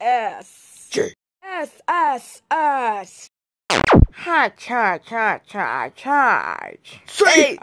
S. J. S, S, S. Ha cha cha cha charge. Say